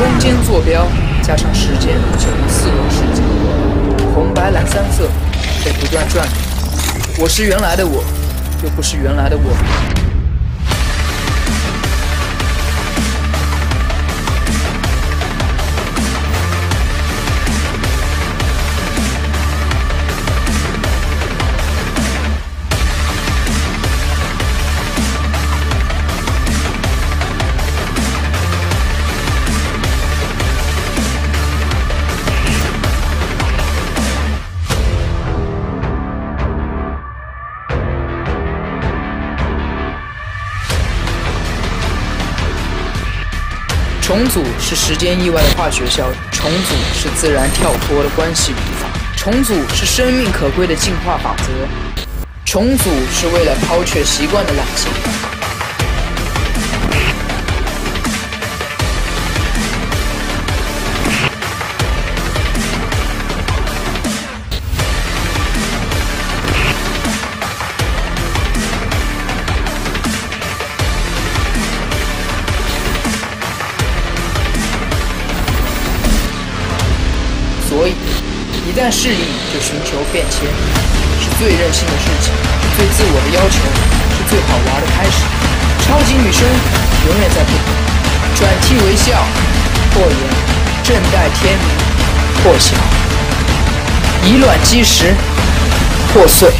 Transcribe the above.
空间坐标加上时间就能四维时间，红白蓝三色在不断转。我是原来的我，又不是原来的我。重组是时间意外的化学效应，重组是自然跳脱的关系笔法，重组是生命可贵的进化法则，重组是为了抛却习惯的懒性。所以，一旦适应就寻求变迁，是最任性的事情，是最自我的要求，是最好玩的开始。超级女生永远在不，转替为笑，破颜正待天明，或晓以卵击石，破碎。